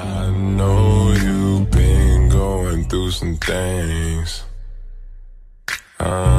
I know you've been going through some things. Uh,